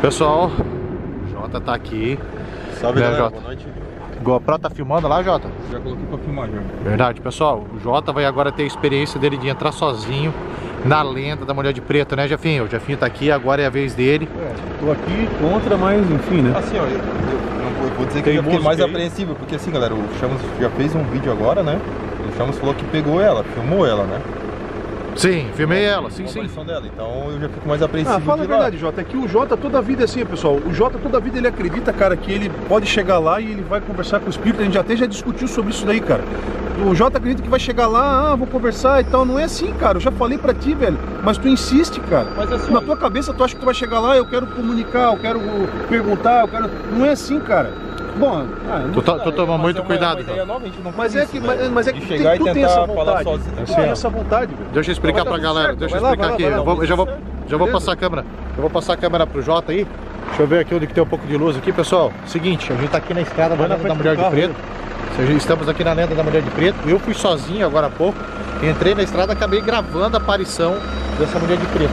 Pessoal, o Jota tá aqui. Salve galera, Jota? boa noite. GoPro tá filmando lá, Jota? Já coloquei pra filmar já. Verdade, pessoal. O Jota vai agora ter a experiência dele de entrar sozinho na lenda da mulher de preto, né, Jefinho? O Jefinho tá aqui, agora é a vez dele. É, tô aqui contra, mas enfim, né? Assim, ó, eu, eu- eu vou- eu dizer que eu já Teimoso fiquei mais apreensivo, porque assim, galera, o Chamos já fez um vídeo agora, né? O Chamos falou que pegou ela, filmou ela, né? Sim, filmei ela, sim, sim. dela, então eu já fico mais apreensivo Ah, fala a verdade, Jota. É que o Jota toda a vida é assim, pessoal. O Jota toda a vida ele acredita, cara, que ele pode chegar lá e ele vai conversar com o espírito. A gente até já discutiu sobre isso daí, cara. O Jota acredita que vai chegar lá, ah, vou conversar e tal. Não é assim, cara. Eu já falei pra ti, velho. Mas tu insiste, cara. Mas assim, Na tua cabeça, tu acha que tu vai chegar lá, eu quero comunicar, eu quero perguntar, eu quero. Não é assim, cara. Bom, ah, Tu, to- tu toma muito é uma- cuidado, uma então. ideia nova, a gente não mas é que, mas, né? mas é que chegar tem, e tu tem essa vontade. sozinho. Assim, essa vontade, velho. Deixa eu explicar pra galera, certo, deixa eu explicar lá, aqui. lá, Eu vou- eu já vou, certo. já vou passar a câmera. Eu vou passar a câmera pro Jota aí. Deixa eu ver aqui onde que tem um pouco de luz aqui, pessoal. Seguinte, a gente tá aqui na estrada na Lenda da Mulher de Preto. Gente- Estamos aqui na Lenda da Mulher de Preto. Eu fui sozinho agora há pouco. Entrei na estrada, acabei gravando a aparição dessa Mulher de Preto.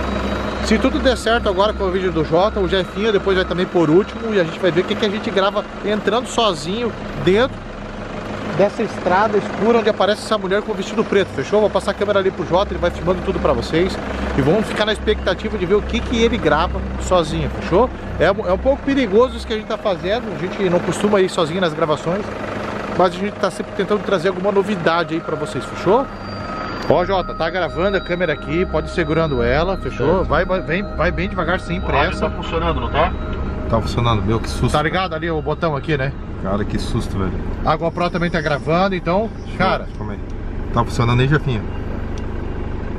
Se tudo der certo agora com o vídeo do Jota, o Jefinho depois vai também por último e a gente vai ver o que, que a gente grava entrando sozinho dentro dessa estrada escura onde aparece essa mulher com o vestido preto, fechou? Vou passar a câmera ali pro Jota, ele vai filmando tudo pra vocês e vamos ficar na expectativa de ver o que, que ele grava sozinho, fechou? É, é um pouco perigoso isso que a gente tá fazendo, a gente não costuma ir sozinho nas gravações, mas a gente tá sempre tentando trazer alguma novidade aí pra vocês, fechou? Ó, Jota, tá gravando a câmera aqui, pode ir segurando ela, fechou? Vai, vai, vem, vai bem devagar, sem pressa. funcionando, não tá? Tá funcionando, meu, que susto. Tá ligado ali o botão aqui, né? Cara, que susto, velho. A GoPro também tá gravando, então, cara, Calma aí. Tá funcionando aí, Jefinho?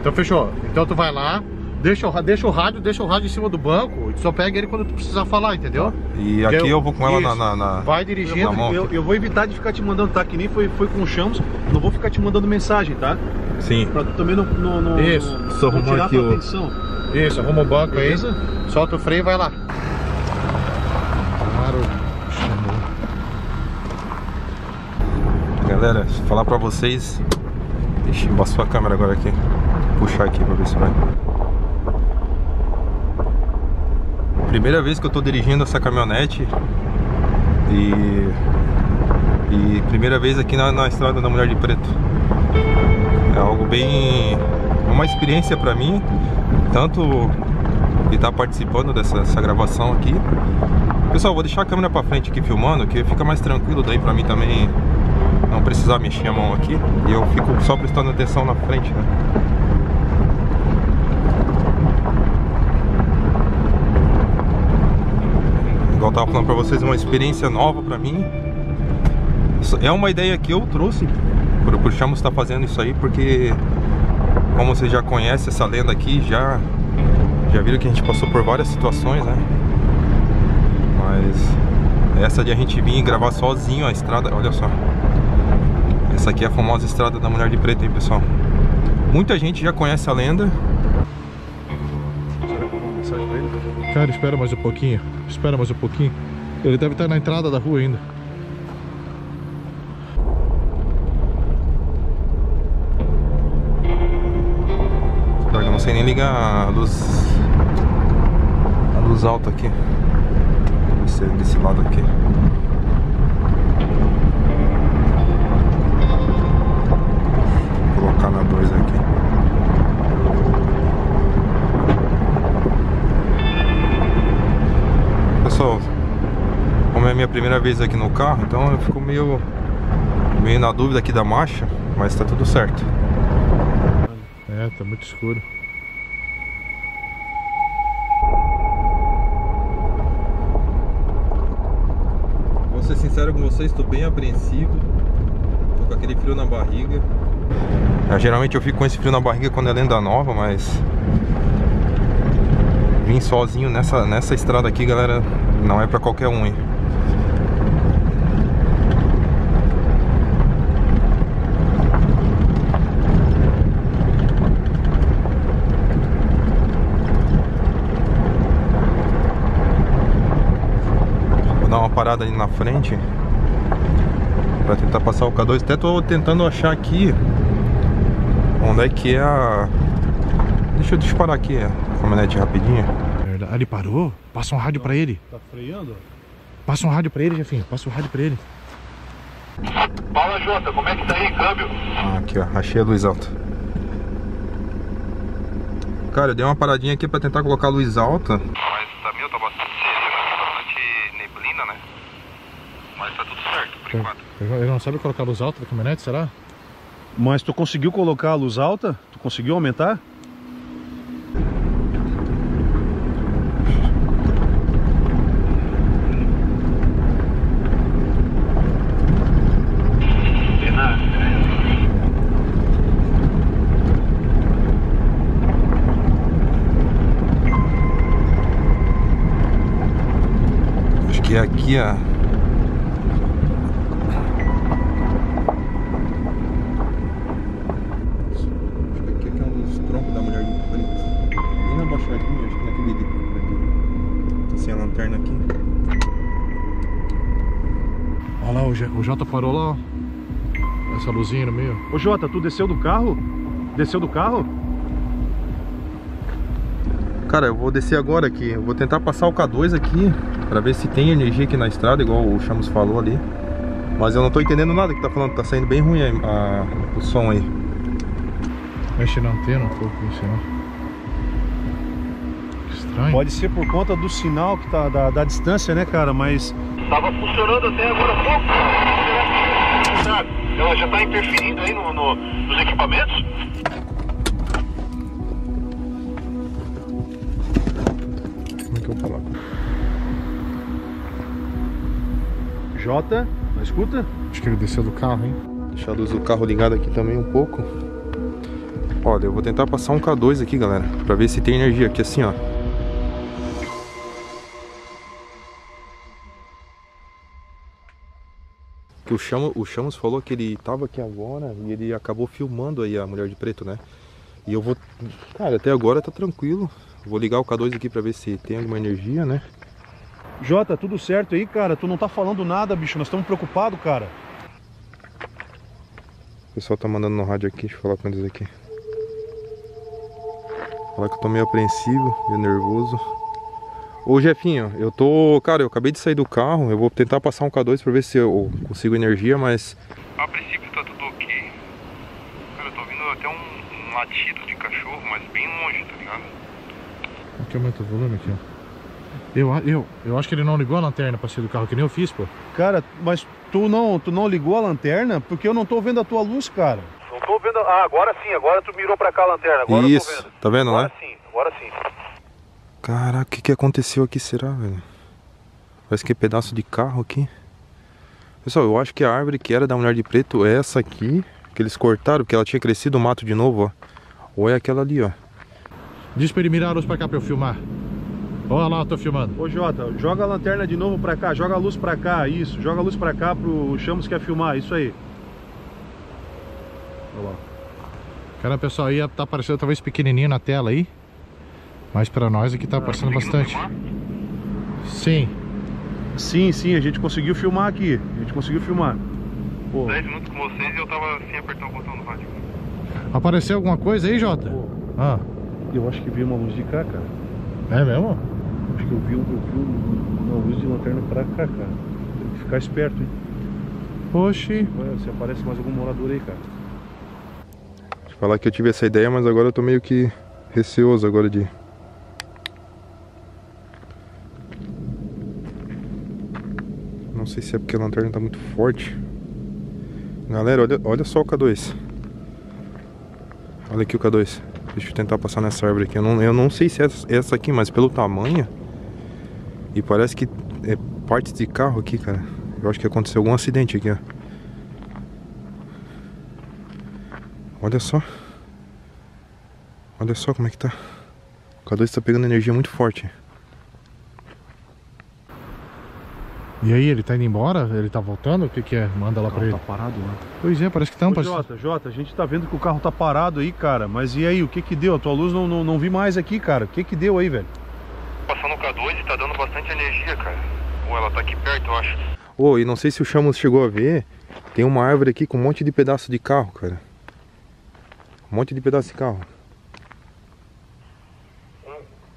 Então fechou. Então tu vai lá, deixa o, deixa o rádio, deixa o rádio em cima do banco, só pega ele quando tu precisar falar, entendeu? E aqui eu, vou com ela na, na, na- Vai Na dirigindo. mão. Eu, eu vou evitar de ficar te mandando, tá? Que nem foi, foi com o Chamos. Não vou ficar te mandando mensagem, tá? Sim. Pra tu também não, não, não, Isso. Só não arrumar aqui o- atenção. Isso, arruma o banco Beleza? aí, solta o freio e vai lá. Claro, Galera, eu falar pra vocês. Deixa eu a câmera agora aqui. Puxar aqui pra ver se vai. Primeira vez que eu tô dirigindo essa caminhonete. E. E primeira vez aqui na, na estrada da Mulher de Preto. É algo bem. Uma experiência pra mim. Tanto de estar participando dessa, dessa gravação aqui. Pessoal, vou deixar a câmera pra frente aqui filmando, que fica mais tranquilo daí pra mim também não precisar mexer a mão aqui e eu fico só prestando atenção na frente, né? Eu tava falando pra vocês, uma experiência nova pra mim. É uma ideia que eu trouxe pro, pro Chamos estar fazendo isso aí, porque como vocês já conhecem essa lenda aqui, já, já viram que a gente passou por várias situações, né? Mas essa de a gente vir gravar sozinho a estrada, olha só. Essa aqui é a famosa estrada da Mulher de Preto, hein, pessoal? Muita gente já conhece a lenda. Cara, espera mais um pouquinho. Espera mais um pouquinho. Ele deve estar na entrada da rua ainda. Eu não sei nem ligar a luz. A luz alta aqui. Desse, desse lado aqui. Vou colocar na 2 aqui. Pessoal, como é a minha primeira vez aqui no carro, então eu fico meio, meio na dúvida aqui da marcha, mas tá tudo certo. É, tá muito escuro. Vou ser sincero com vocês, estou bem apreensivo. Tô com aquele frio na barriga. É, geralmente eu fico com esse frio na barriga quando é lenda nova, mas. Vim sozinho nessa, nessa estrada aqui, galera, não é pra qualquer um, hein? Parada ali na frente Pra tentar passar o K2 Até tô tentando achar aqui Onde é que é a... Deixa eu disparar aqui a caminhonete rapidinho. Ah, ele parou? Passa um rádio pra ele. Tá freando? Passa um rádio pra ele, Jefinho. Passa um rádio pra ele. Fala, Jota, como é que tá aí, câmbio? Ah, aqui, ó. Achei a luz alta. Cara, eu dei uma paradinha aqui pra tentar colocar a luz alta. Mas tá meio, tá bastante sereno, bastante neblina, né? Mas tá tudo certo, por enquanto. Ele não sabe colocar a luz alta da caminhonete, será? Mas tu conseguiu colocar a luz alta? Tu conseguiu aumentar? Acho que é aqui, ó. Jota parou lá, ó. Essa luzinha no meio. Ô Jota, tu desceu do carro? Desceu do carro? Cara, eu vou descer agora aqui. Eu vou tentar passar o K2 aqui pra ver se tem energia aqui na estrada, igual o Chamos falou ali. Mas eu não tô entendendo nada que tá falando, tá saindo bem ruim a- a- o som aí. Mexe na antena um pouco isso? Que Estranho. Pode ser por conta do sinal que tá da, da distância, né, cara? Mas Tava funcionando até agora há pouco. Ela já tá interferindo aí no, no- nos equipamentos? Como é que eu vou falar? Jota, não escuta? Acho que ele desceu do carro, hein? Deixar a luz do carro ligada aqui também um pouco. Olha, eu vou tentar passar um K2 aqui, galera, pra ver se tem energia aqui assim, ó. Que o Chamos, o Chamos falou que ele tava aqui agora e ele acabou filmando aí a mulher de preto, né? E eu vou, cara, até agora tá tranquilo. Vou ligar o K2 aqui pra ver se tem alguma energia, né? Jota, tudo certo aí, cara? Tu não tá falando nada, bicho. Nós estamos preocupados, cara. O pessoal tá mandando no rádio aqui, deixa eu falar com eles aqui. Falar que eu tô meio apreensivo, meio nervoso. Ô Jefinho, eu tô. Cara, eu acabei de sair do carro, eu vou tentar passar um K2 pra ver se eu consigo energia, mas. A princípio tá tudo ok. Cara, eu tô ouvindo até um, um latido de cachorro, mas bem longe, tá ligado? Aqui aumenta o volume aqui, ó. Eu, eu, eu acho que ele não ligou a lanterna pra sair do carro, que nem eu fiz, pô. Cara, mas tu não, tu não ligou a lanterna? Porque eu não tô vendo a tua luz, cara. Não tô vendo. Ah, agora sim, agora tu mirou pra cá a lanterna. Agora eu tô Isso, vendo. tá vendo, Agora né? sim, agora sim. Caraca, o que, que aconteceu aqui será, velho? Parece que é pedaço de carro aqui. Pessoal, eu acho que a árvore que era da mulher de preto é essa aqui, que eles cortaram, porque ela tinha crescido o mato de novo, ó. Ou é aquela ali, ó. Diz pra ele mirar a luz pra cá pra eu filmar. Olha lá, eu tô filmando. Ô Jota, joga a lanterna de novo pra cá, joga a luz pra cá, isso. Joga a luz pra cá pro Chamos que quer filmar, isso aí. Olha lá. Cara, pessoal, aí tá aparecendo talvez pequenininho na tela aí. Mas pra nós aqui tá aparecendo bastante. Sim. Sim, sim, a gente conseguiu filmar aqui. A gente conseguiu filmar. Pô, 10 minutos com vocês e eu tava sem apertar o botão do rádio. Apareceu alguma coisa aí, Jota? Ah, eu acho que vi uma luz de cá, cara. é mesmo? Acho que eu vi, eu vi uma luz de lanterna pra cá, cara. Tem que ficar esperto, hein? Oxi. Olha, se aparece mais algum morador aí, cara. Deixa eu falar que eu tive essa ideia, mas agora eu tô meio que receoso agora de. Não sei se é porque a lanterna tá muito forte. Galera, olha, olha só o K2. Olha aqui o K2. Deixa eu tentar passar nessa árvore aqui. Eu não, eu não sei se é essa- essa aqui, mas pelo tamanho. E parece que é partes de carro aqui, cara. Eu acho que aconteceu algum acidente aqui, ó. Olha só. Olha só como é que tá. O K2 tá pegando energia muito forte. E aí, ele tá indo embora? Ele tá voltando? O que que é? Manda lá pra ele. tá parado lá. Pois é, parece que tá. Ô, Jota, Jota, a gente tá vendo que o carro tá parado aí, cara. Mas e aí, o que que deu? A tua luz não, não, não vi mais aqui, cara. O que que deu aí, velho? Passando o K2 e tá dando bastante energia, cara. Ou ela tá aqui perto, eu acho. Ô, e não sei se o Chamos chegou a ver. Tem uma árvore aqui com um monte de pedaço de carro, cara. Um monte de pedaço de carro.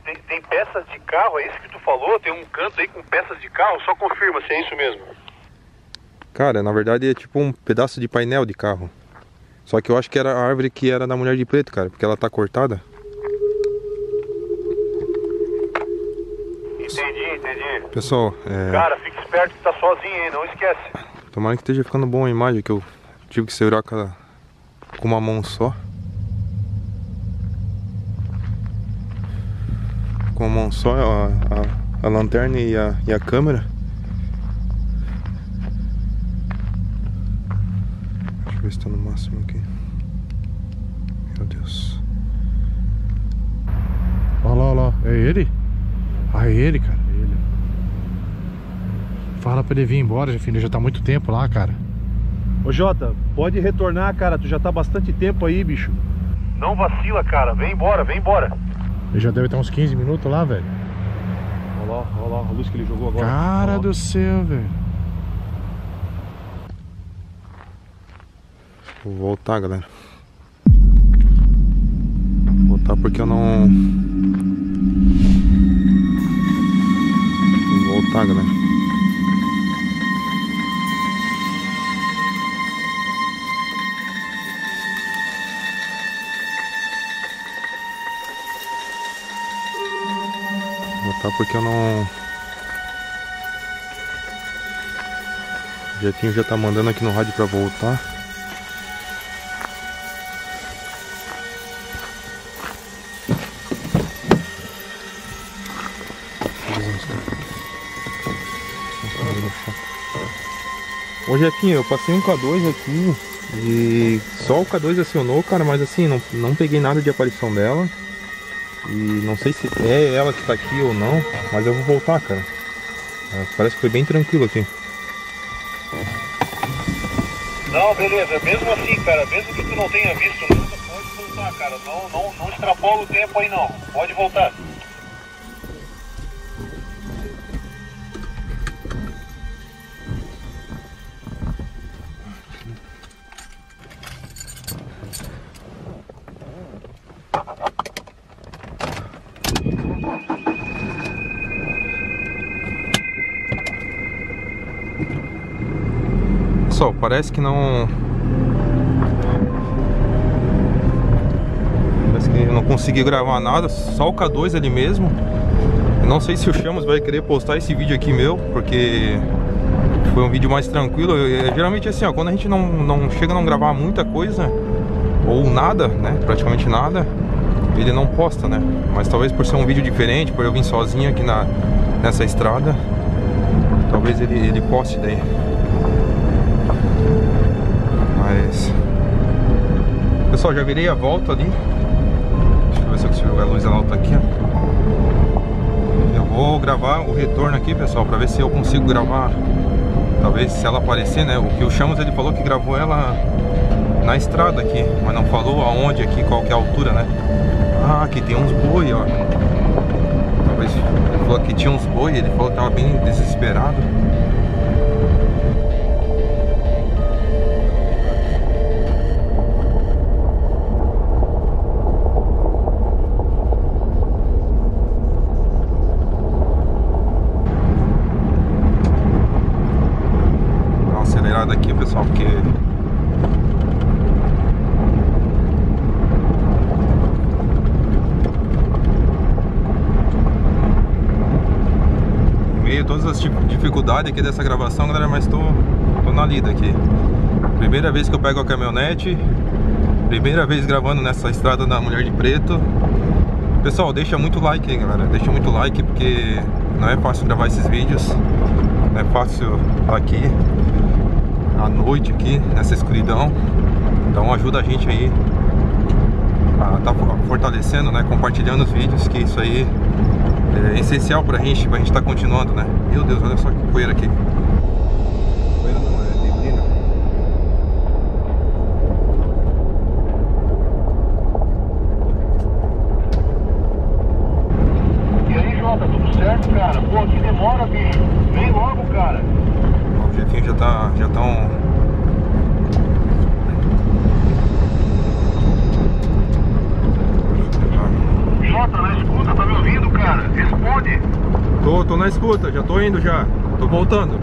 Tem, tem peças de carro, é isso que falou? Tem um canto aí com peças de carro? Só confirma se é isso mesmo. Cara, na verdade é tipo um pedaço de painel de carro. Só que eu acho que era a árvore que era da mulher de preto, cara, porque ela tá cortada. Entendi, entendi. Pessoal, é... Cara, fica esperto que tá sozinho aí, não esquece. Tomara que esteja ficando bom a imagem, que eu tive que segurar com, uma mão só. Com uma mão só a, a, a lanterna e a, e a câmera. Deixa eu ver se tá no máximo aqui. Meu Deus. Olha lá, olha lá. É ele? Ah, é ele, cara. Ele. Fala pra ele vir embora, filho. Já tá muito tempo lá, cara. Ô Jota, pode retornar, cara. Tu já tá bastante tempo aí, bicho. Não vacila, cara. Vem embora, vem embora. Ele já deve estar uns 15 minutos lá, velho. Olha lá, olha lá a luz que ele jogou agora. Cara do céu, velho. Vou voltar, galera. Vou voltar porque eu não. Vou voltar, galera. Porque eu não. O Jetinho já tá mandando aqui no rádio pra voltar. Ô Jefinho, eu passei um K2 aqui e só o K2 acionou, cara, mas assim, não, não peguei nada de aparição dela. E não sei se é ela que tá aqui ou não, mas eu vou voltar, cara. É, Parece que foi bem tranquilo aqui. Não, beleza. Mesmo assim, cara, mesmo que tu não tenha visto nada, pode voltar, cara. Não, não, não extrapola o tempo aí, não. Pode voltar. Pessoal, parece que não. Parece que não consegui gravar nada, só o K2 ali mesmo. Não sei se o Chamos vai querer postar esse vídeo aqui meu, porque foi um vídeo mais tranquilo. Eu- geralmente assim, ó, quando a gente não, não chega a não gravar muita coisa, ou nada, né? Praticamente nada, ele não posta, né? Mas talvez por ser um vídeo diferente, por eu vir sozinho aqui na, nessa estrada, talvez ele, ele poste daí. Pessoal, já virei a volta ali. Deixa eu ver se eu consigo a luz alta aqui. ó. Eu vou gravar o retorno aqui, pessoal, pra ver se eu consigo gravar. Talvez se ela aparecer, né? O que o Chamos ele falou que gravou ela na estrada aqui, mas não falou aonde aqui, qual que é a altura, né? Ah, aqui tem uns boi, ó. Talvez ele falou que tinha uns boi, ele falou que tava bem desesperado. Acelerada aqui, pessoal, porque meio todas as dif- dificuldades aqui dessa gravação, galera, mas tô, tô na lida aqui. Primeira vez que eu pego a caminhonete, primeira vez gravando nessa estrada da Mulher de Preto. Pessoal, deixa muito like aí, galera. Deixa muito like porque não é fácil gravar esses vídeos. Não é fácil estar aqui à noite aqui nessa escuridão. Então ajuda a gente aí a tá fortalecendo, né, compartilhando os vídeos, que isso aí é essencial pra gente, pra gente estar continuando, né? Meu Deus, olha só que poeira aqui. Poeira não, é neblina. E aí, Jota, tudo certo, cara? Pô, que demora, bicho. Vem logo, cara. Ó, O jefinho já tá, já tão Jota, na escuta, tá me ouvindo, cara? Responde. tô indo já. Tô voltando.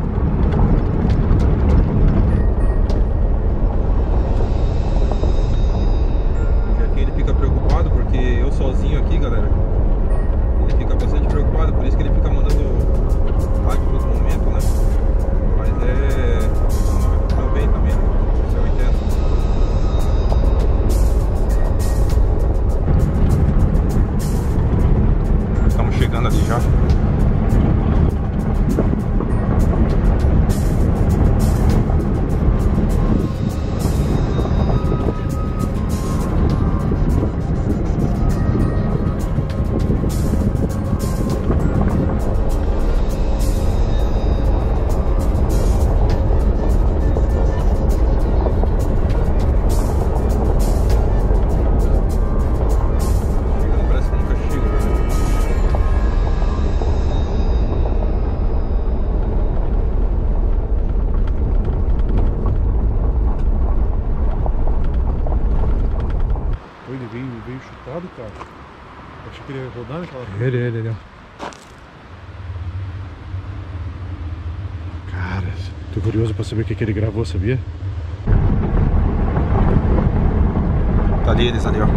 Pra saber o que, que ele gravou, sabia? Tá ali eles ali, ó.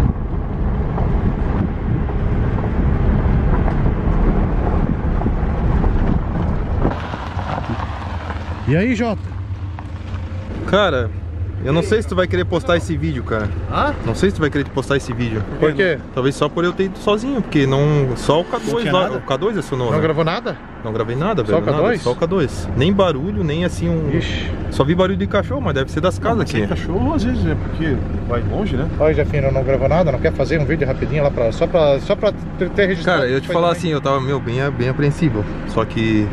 E aí, Jota? Cara, eu não sei se tu vai querer postar esse vídeo, cara. Hã? Não sei se tu vai querer postar esse vídeo. Por quê? Talvez só por eu ter ido sozinho, porque não. Só o Não K2 tinha lá. O K2 é sonoro. Não gravou nada? Não gravei nada, Só velho. o K2? nada, Só o K2. Nem barulho, nem assim um. Ixi. Só vi barulho de cachorro, mas deve ser das casas Sem aqui. cachorro, às vezes, é porque vai longe, né? Olha, Jefino, não gravou nada? Não quer fazer um vídeo rapidinho lá pra. Só pra, só pra ter, registrado? Cara, eu ia te falar também. assim, eu tava, meu, bem, bem apreensivo. Só que.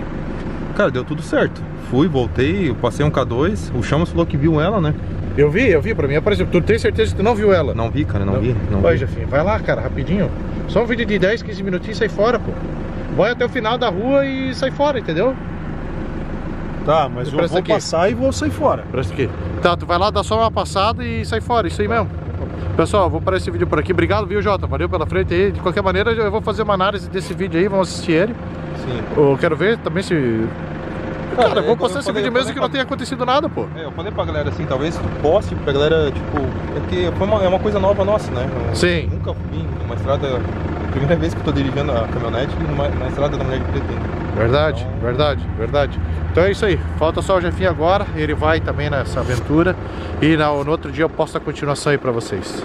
Cara, deu tudo certo. Fui, voltei, passei um K2. O Chamas falou que viu ela, né? Eu vi, eu vi, pra mim apareceu. Tu tem certeza que tu não viu ela? Não vi, cara, não, vi. Não Olha, vi. Jefino, vai lá, cara, rapidinho. Só um vídeo de 10, 15 minutinhos e sai fora, pô. Vai até o final da rua e sai fora, entendeu? Tá, mas eu vou aqui. passar e vou sair fora. Presta aqui. Tá, tu vai lá, dá só uma passada e sai fora, isso aí mesmo. Pessoal, vou parar esse vídeo por aqui. Obrigado, viu, Jota? Valeu pela frente aí. De qualquer maneira, eu vou fazer uma análise desse vídeo aí, vamos assistir ele. Sim. Eu quero ver também se. Cara, eu vou eu- postar esse vídeo mesmo que não tenha acontecido nada, pô. É, eu falei pra galera assim, talvez tu poste pra galera, tipo, é porque foi uma, é uma coisa nova nossa, né? Eu Sim. Nunca vim numa estrada, primeira vez que eu tô dirigindo a caminhonete numa, na estrada da Mulher de Preto. Verdade, Então- verdade, verdade. Então é isso aí. Falta só o Jefinho agora. Ele vai também nessa aventura. E na- no outro dia eu posto a continuação aí pra vocês.